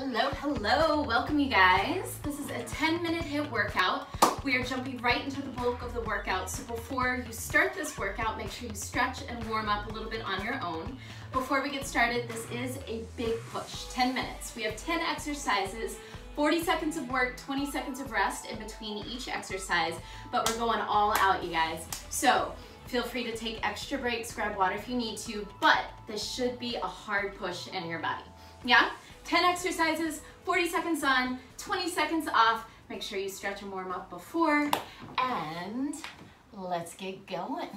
Hello, hello, welcome you guys. This is a 10 minute HIIT workout. We are jumping right into the bulk of the workout. So before you start this workout, make sure you stretch and warm up a little bit on your own. Before we get started, this is a big push, 10 minutes. We have 10 exercises, 40 seconds of work, 20 seconds of rest in between each exercise, but we're going all out, you guys. So feel free to take extra breaks, grab water if you need to, but this should be a hard push in your body. Yeah? 10 exercises, 40 seconds on, 20 seconds off. Make sure you stretch and warm up before, and let's get going.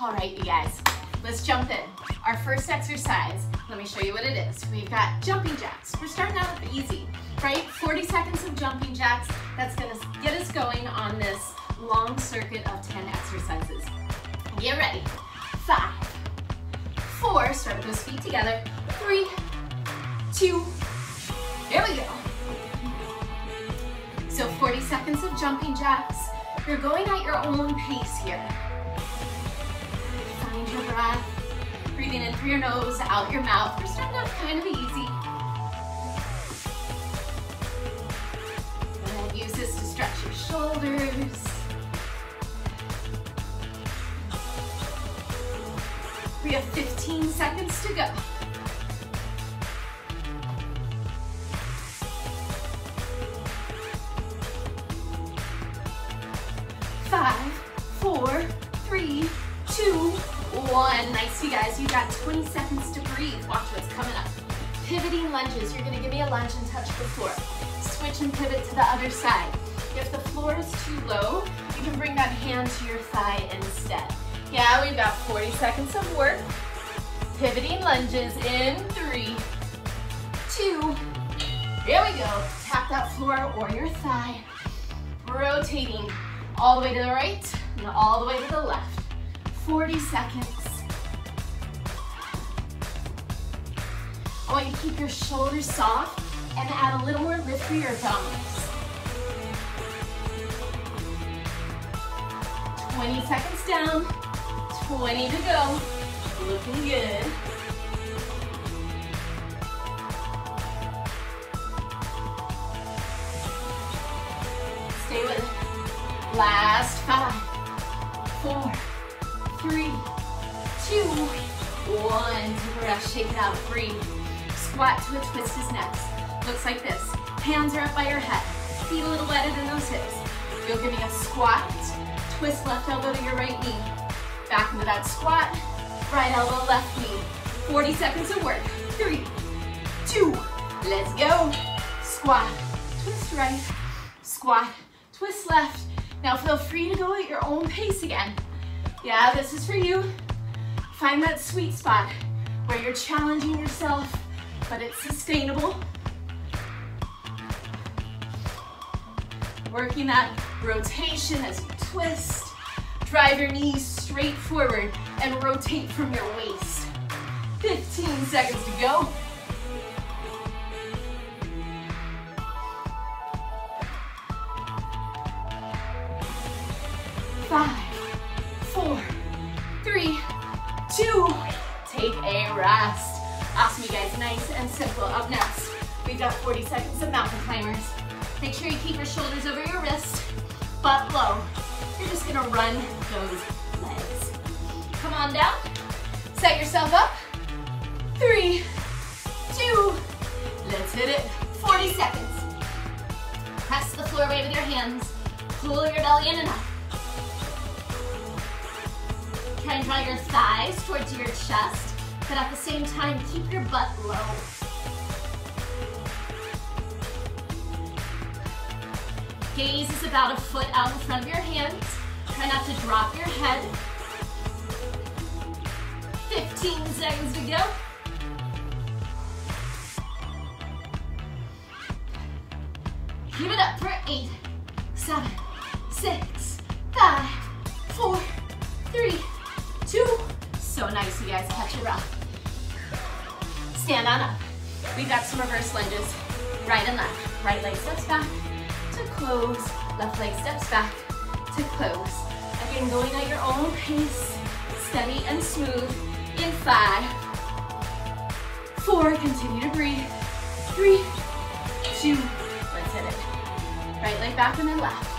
All right, you guys, let's jump in. Our first exercise, let me show you what it is. We've got jumping jacks. We're starting out with easy, right? 40 seconds of jumping jacks. That's gonna get us going on this long circuit of 10 exercises. Get ready. Five, four, start those feet together. Three, two, here we go. So 40 seconds of jumping jacks. You're going at your own pace here. Find your breath. Breathing in through your nose, out your mouth. We're starting out kind of easy. And use this to stretch your shoulders. We have 15 seconds to go. Five, four, three, two, one. Nice, you guys. You got 20 seconds to breathe. Watch what's coming up. Pivoting lunges. You're gonna give me a lunge and touch the floor. Switch and pivot to the other side. If the floor is too low, you can bring that hand to your thigh instead. Yeah, we've got 40 seconds of work. Pivoting lunges in three, two, here we go. Tap that floor or your thigh. Rotating all the way to the right and all the way to the left. 40 seconds. I want you to keep your shoulders soft and add a little more lift through your abdominals. 20 seconds down, 20 to go. Looking good. Stay with it. Last five, four, three, two, one. Take breath, shake it out, breathe. Squat to a twist is next. Looks like this. Hands are up by your head. Feet a little wetter than those hips. You'll give me a squat, twist left elbow to your right knee. Back into that squat, right elbow, left knee. 40 seconds of work. Three, two, let's go. Squat, twist right, squat, twist left. Now feel free to go at your own pace again. Yeah, this is for you. Find that sweet spot where you're challenging yourself, but it's sustainable. Working that rotation as you twist. Drive your knees straight forward and rotate from your waist. 15 seconds to go. Five, four, three, two, take a rest. Awesome, you guys, nice and simple. Up next, we've got 40 seconds of mountain climbers. Make sure you keep your shoulders over your wrist, butt low. You're just gonna run those legs. Come on down, set yourself up. Three, two, let's hit it. 40 seconds. Press the floor away with your hands. Pull your belly in and up. Try and draw your thighs towards your chest, but at the same time, keep your butt low. Gaze is about a foot out in front of your hands. Try not to drop your head. 15 seconds to go. Keep it up for eight, seven, six, five, four, three, two. So nice, you guys. Catch your breath. Stand on up. We've got some reverse lunges. Right and left. Right leg steps back to close. Left leg steps back to close. Again, going at your own pace. Steady and smooth. In five, four, continue to breathe, three, two, let's hit it. Right leg back and then left.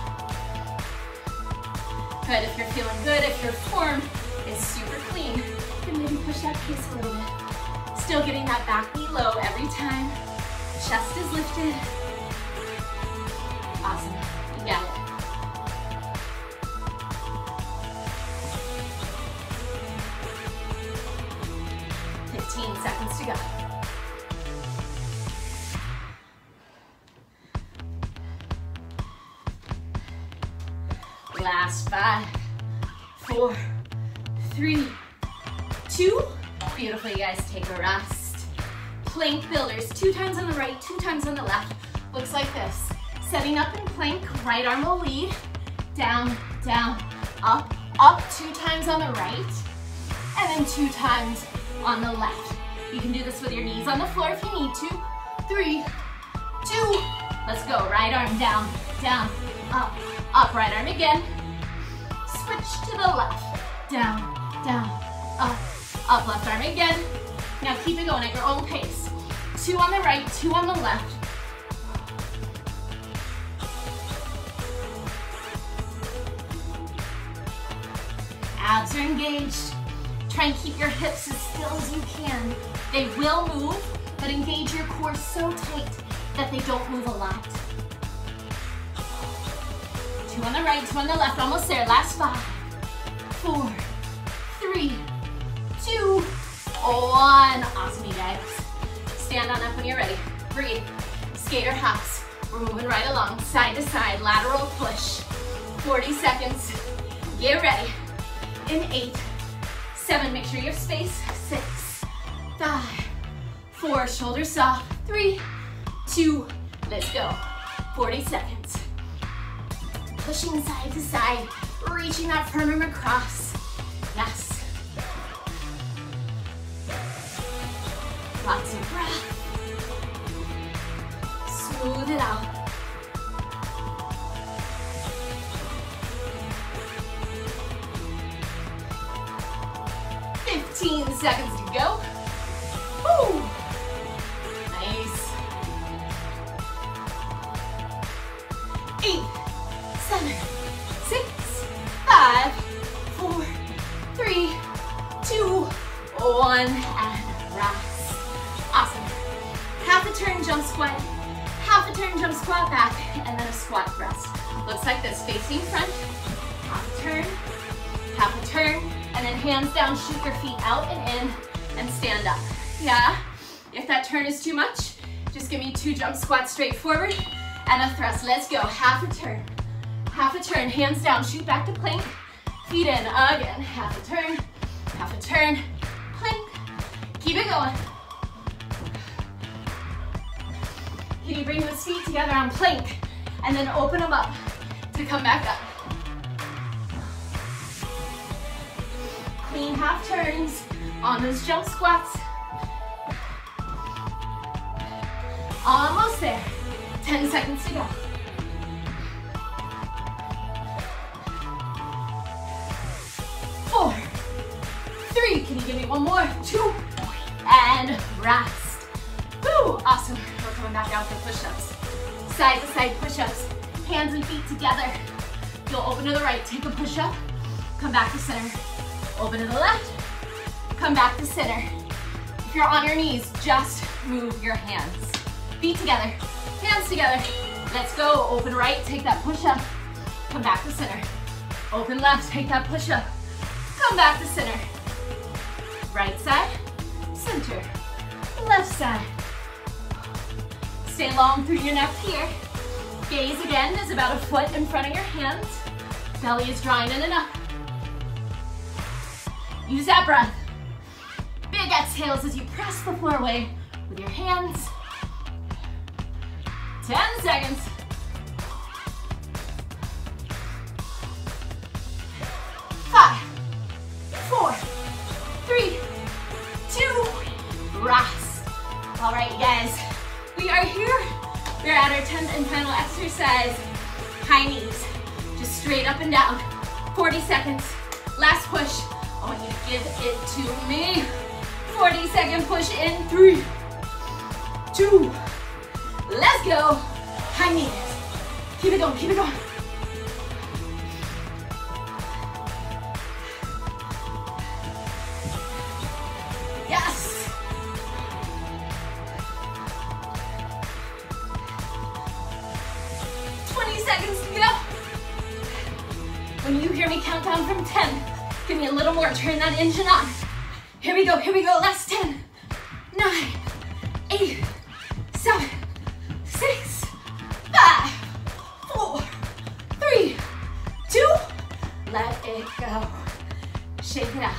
Good, if you're feeling good, if your form is super clean, then maybe push that pace a little bit. Still getting that back knee low every time. Chest is lifted. Awesome, you got it. Fifteen seconds to go. Last five, four, three, two. Beautiful, you guys, take a rest. Plank builders, two times on the right, two times on the left. Looks like this. Setting up in plank, right arm will lead. Down, down, up, up, two times on the right, and then two times on the left. You can do this with your knees on the floor if you need to. Three, two, let's go. Right arm down, down, up, up, right arm again. Switch to the left. Down, down, up, up, left arm again. Now keep it going at your own pace. Two on the right, two on the left. Abs are engaged. Try and keep your hips as still as you can. They will move, but engage your core so tight that they don't move a lot. Two on the right, two on the left, almost there. Last five, four, three, two, one. Awesome, you guys. Stand on up when you're ready. Breathe. Skater hops. We're moving right along, side to side, lateral push. 40 seconds. Get ready. In eight, seven, make sure you have space. Six, five, four, shoulders soft. Three, two, let's go. 40 seconds pushing side to side, reaching that firm across. Yes. Lots of breath. Smooth it out. Seconds to go. Woo! Nice. Eight, seven, six, five, four, three, two, one, and rest. Awesome. Half a turn jump squat, half a turn jump squat back, and then a squat thrust. Looks like this, facing front, half a turn, half a turn, and then hands down, shoot your feet out and in, and stand up. Yeah? If that turn is too much, just give me two jump squats straight forward, and a thrust. Let's go, half a turn, half a turn, hands down, shoot back to plank, feet in, again, half a turn, half a turn, plank, keep it going. Can you bring those feet together on plank, and then open them up to come back up. Half turns on those jump squats. Almost there. 10 seconds to go. Four, three, can you give me one more? Two, and rest. Woo, awesome. We're coming back down for push-ups. Side to side push-ups, hands and feet together. You'll open to the right, take a push-up, come back to center. Open to the left, come back to center. If you're on your knees, just move your hands. Feet together, hands together. Let's go, open right, take that push-up, come back to center. Open left, take that push-up, come back to center. Right side, center, left side. Stay long through your neck here. Gaze again is about a foot in front of your hands. Belly is drawing in and up. Use that breath. Big exhales as you press the floor away with your hands. 10 seconds. Five, four, three, two, rest. All right, guys, we are here. We're at our 10th and final exercise. High knees, just straight up and down. 40 seconds, last push. I want you to give it to me. 40 second push in three, two, let's go. High knees. it. Keep it going, keep it going. Little more, turn that engine on. Here we go, here we go, last 10, nine, eight, seven, six, five, four, three, two, let it go. Shake it out,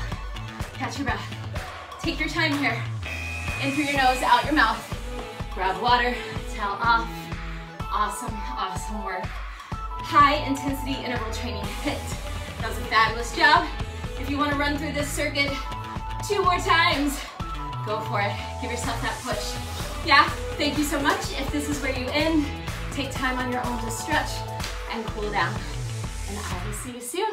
catch your breath. Take your time here. In through your nose, out your mouth. Grab water, towel off. Awesome, awesome work. High intensity interval training HIIT. That was a fabulous job. If you wanna run through this circuit two more times, go for it. Give yourself that push. Yeah, thank you so much. If this is where you end, take time on your own to stretch and cool down. And I will see you soon.